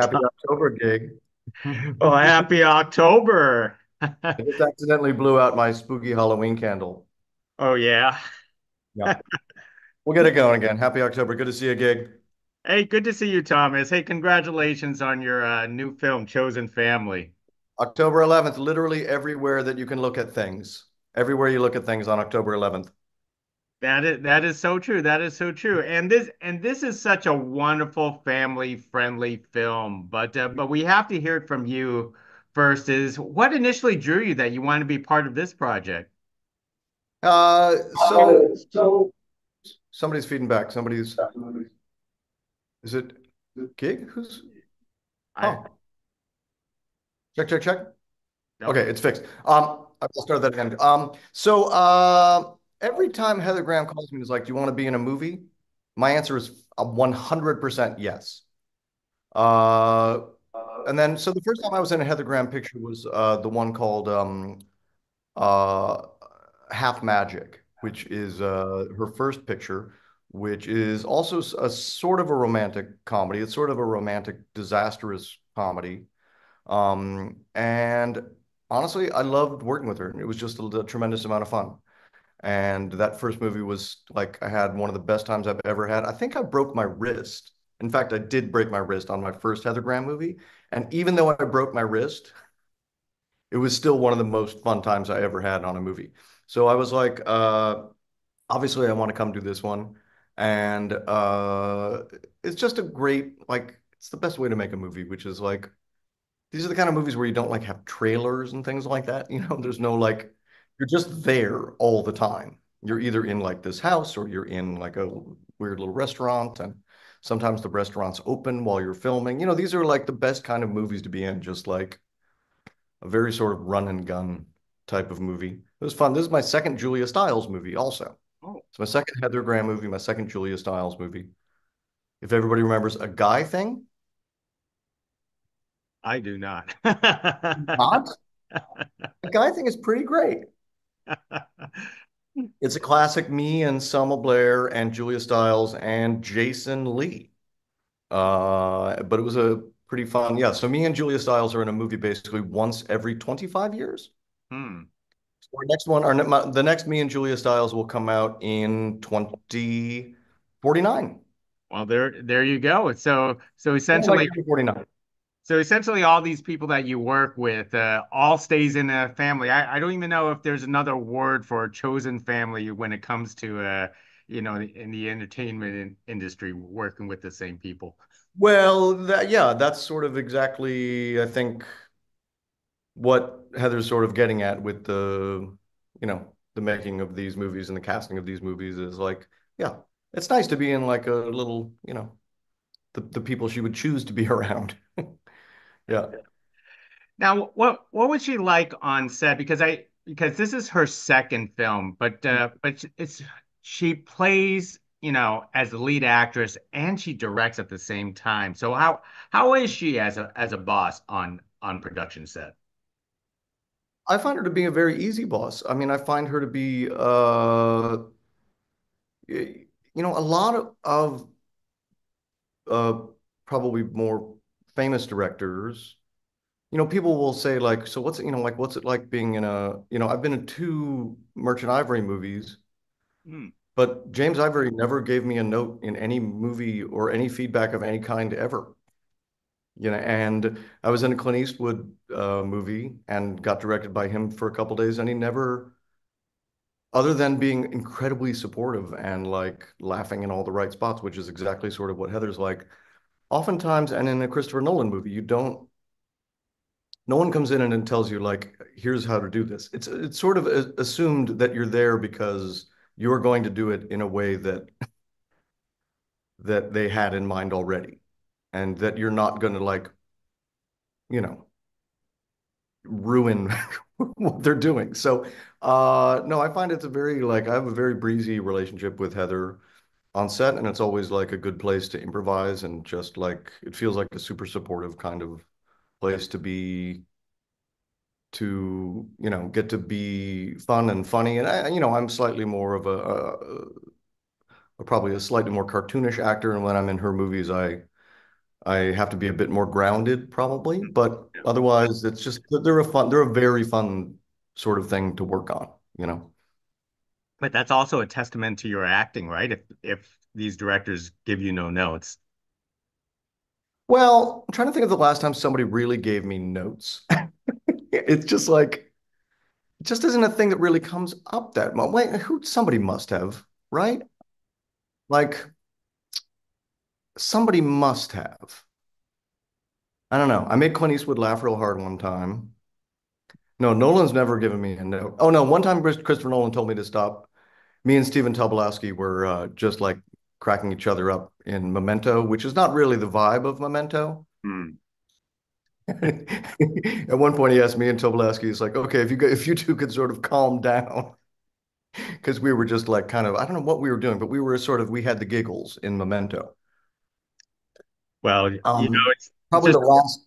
Happy October gig. Well, happy October. I just accidentally blew out my spooky Halloween candle. Oh, yeah. Yeah. We'll get it going again. Happy October. Good to see you, gig. Hey, good to see you, Thomas. Hey, congratulations on your uh, new film, Chosen Family. October 11th, literally everywhere that you can look at things. Everywhere you look at things on October 11th. That is that is so true. That is so true. And this and this is such a wonderful family-friendly film. But uh, but we have to hear it from you first. Is what initially drew you that you want to be part of this project? Uh, so so somebody's feeding back. Somebody's is it gig? Who's I oh check check check. no. Okay, it's fixed. Um, I'll start that again. Um, so uh, every time Heather Graham calls me and is like, "Do you want to be in a movie?" My answer is a 100% yes. Uh, and then so the first time I was in a Heather Graham picture was uh the one called um uh Half Magic, which is uh her first picture, which is also a sort of a romantic comedy. It's sort of a romantic disastrous comedy. Um, and honestly, I loved working with her. It was just a, a tremendous amount of fun. And that first movie was like I had one of the best times I've ever had. I think I broke my wrist. In fact, I did break my wrist on my first Heather Graham movie. And even though I broke my wrist, it was still one of the most fun times I ever had on a movie. So I was like, uh, obviously I want to come do this one. And uh, it's just a great, like, it's the best way to make a movie, which is like these are the kind of movies where you don't like have trailers and things like that. You know, there's no like, you're just there all the time. You're either in like this house or you're in like a weird little restaurant. And sometimes the restaurant's open while you're filming. You know, these are like the best kind of movies to be in, just like a very sort of run and gun type of movie. It was fun. This is my second Julia Stiles movie, also. Oh, It's my second Heather Graham movie, my second Julia Stiles movie. If everybody remembers A Guy Thing, I do not. not. A Guy Thing is pretty great. It's a classic me and Selma Blair and Julia Stiles and Jason Lee. Uh, but it was a pretty fun. Yeah, so me and Julia Stiles are in a movie basically once every 25 years. Hmm. So our next one, our my- the next me and Julia Stiles will come out in 2049. Well, there there you go. So so essentially 2049. So essentially, all these people that you work with, uh, all stays in a family. I, I don't even know if there's another word for a chosen family when it comes to, uh, you know, in the entertainment in, industry, working with the same people. Well, that yeah, that's sort of exactly, I think, what Heather's sort of getting at with the, you know, the making of these movies and the casting of these movies is like, yeah, it's nice to be in like a little, you know, the, the people she would choose to be around. Yeah. Now, what what was she like on set? Because I because this is her second film, but uh, but it's she plays, you know, as the lead actress and she directs at the same time. So how how is she as a as a boss on on production set? I find her to be a very easy boss. I mean, I find her to be, uh, you know, a lot of, of uh, probably more famous directors. You know, people will say like, so what's it, you know, like, what's it like being in a, you know, I've been in two Merchant Ivory movies, Hmm. but James Ivory never gave me a note in any movie or any feedback of any kind ever. You know, and I was in a Clint Eastwood uh, movie and got directed by him for a couple days, and he never other than being incredibly supportive and like laughing in all the right spots, which is exactly sort of what Heather's like. Oftentimes, and in a Christopher Nolan movie, you don't, no one comes in and tells you like, here's how to do this. It's it's sort of a- assumed that you're there because you're going to do it in a way that that they had in mind already, and that you're not going to like, you know, ruin what they're doing. So, uh, no, I find it's a very like I have a very breezy relationship with Heather on set, and it's always like a good place to improvise and just like it feels like a super supportive kind of place to be to, you know, get to be fun and funny. And I, you know, I'm slightly more of a, a, a probably a slightly more cartoonish actor, and when I'm in her movies, I I have to be a bit more grounded probably, mm-hmm. but otherwise it's just they're a fun, they're a very fun sort of thing to work on, you know. But that's also a testament to your acting, right? If if these directors give you no notes. Well, I'm trying to think of the last time somebody really gave me notes. It's just like it just isn't a thing that really comes up that much. Wait, who somebody must have, right? Like somebody must have. I don't know. I made Clint Eastwood laugh real hard one time. No, Nolan's never given me a note. Oh no, one time Christopher Nolan told me to stop. Me and Stephen Tobolowsky were uh, just like cracking each other up in Memento, which is not really the vibe of Memento. Hmm. At one point, he asked me and Tobolowsky, he's like, "Okay, if you go, if you two could sort of calm down," because we were just like kind of I don't know what we were doing, but we were sort of we had the giggles in Memento. Well, you know, Um, it's probably just the last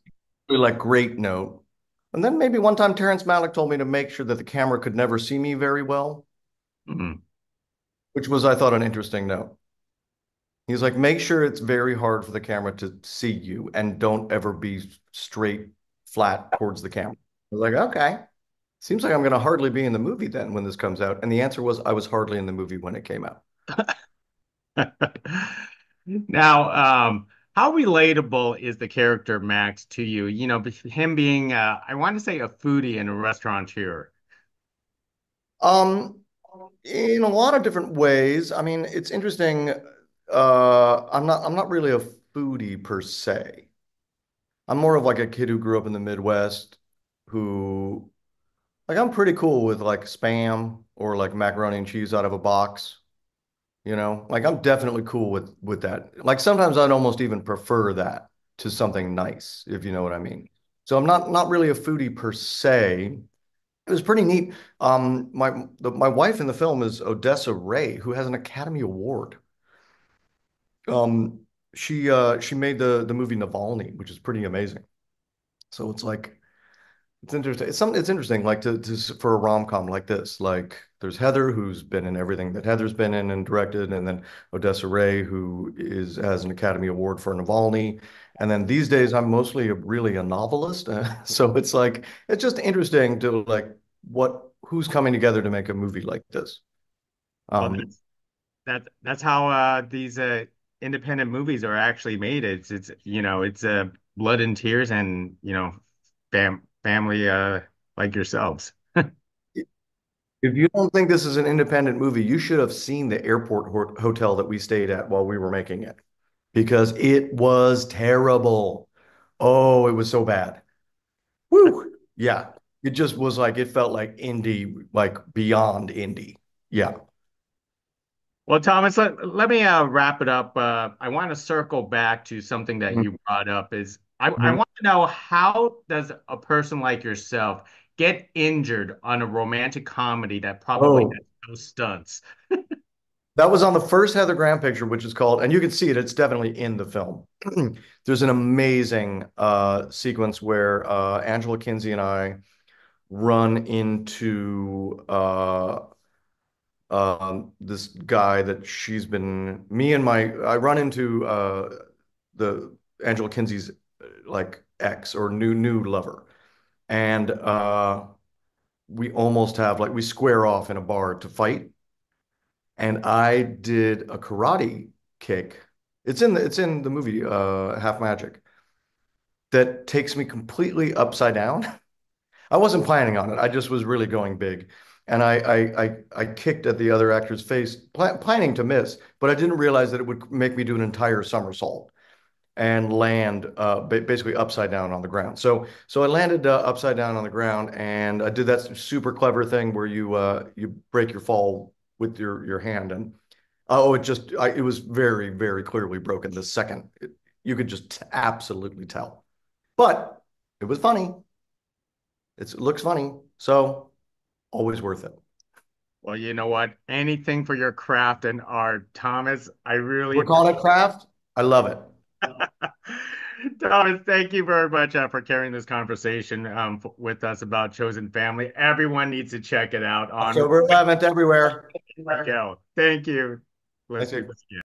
like great note. And then maybe one time Terrence Malick told me to make sure that the camera could never see me very well, hmm. Which was, I thought, an interesting note. He's like, make sure it's very hard for the camera to see you and don't ever be straight, flat towards the camera. I was like, okay. Seems like I'm going to hardly be in the movie then when this comes out. And the answer was I was hardly in the movie when it came out. Now, um, how relatable is the character Max to you? You know, him being, uh, I want to say a foodie and a restaurateur. Um, in a lot of different ways. I mean, it's interesting. Uh, I'm not I'm not really a foodie per se. I'm more of like a kid who grew up in the Midwest who like I'm pretty cool with like Spam or like macaroni and cheese out of a box, you know? Like I'm definitely cool with with that. Like sometimes I'd almost even prefer that to something nice, if you know what I mean. So I'm not not really a foodie per se. It was pretty neat. Um, my the, my wife in the film is Odessa Rae, who has an Academy Award. Um, she uh she made the the movie Navalny, which is pretty amazing. So it's like it's interesting. It's something it's interesting, like to, to for a rom-com like this. Like there's Heather, who's been in everything that Heather's been in and directed, and then Odessa Rae, who is has an Academy Award for Navalny. And then these days, I'm mostly a, really a novelist. Uh, so it's like it's just interesting to like what who's coming together to make a movie like this. Well, Um, that's that that's how uh, these uh, independent movies are actually made. It's it's you know it's uh, blood and tears and you know fam family uh, like yourselves. If you don't think this is an independent movie, you should have seen the airport ho hotel that we stayed at while we were making it because it was terrible. Oh, it was so bad. Woo. Yeah. It just was like, it felt like indie, like beyond indie. Yeah. Well, Thomas, let, let me uh, wrap it up. Uh, I want to circle back to something that you brought up is I, I Mhm. want to know how does a person like yourself get injured on a romantic comedy that probably Oh, has no stunts? that was on the first Heather Graham picture, which is called, and you can see it, it's definitely in the film. There's an amazing uh, sequence where uh, Angela Kinsey and I run into uh, um, this guy that she's been me and my I run into uh, the Angela Kinsey's like ex or new new lover, and uh, we almost have like we square off in a bar to fight, and I did a karate kick. It's in the it's in the movie uh, Half Magic that takes me completely upside down. I wasn't planning on it. I just was really going big. And I I I, I kicked at the other actor's face, pla planning to miss, but I didn't realize that it would make me do an entire somersault and land uh, basically upside down on the ground. So so I landed uh, upside down on the ground, and I did that super clever thing where you uh, you break your fall with your your hand, and oh, it just I, it was very very clearly broken the second. It, you could just absolutely tell, but it was funny. It's, it looks funny, so always worth it. Well, you know what? Anything for your craft and art, Thomas. I really We're calling it craft. I love it. Thomas, thank you very much uh, for carrying this conversation um, f with us about Chosen Family. Everyone needs to check it out on October 11th everywhere. Thank you. Thank speak you. with you.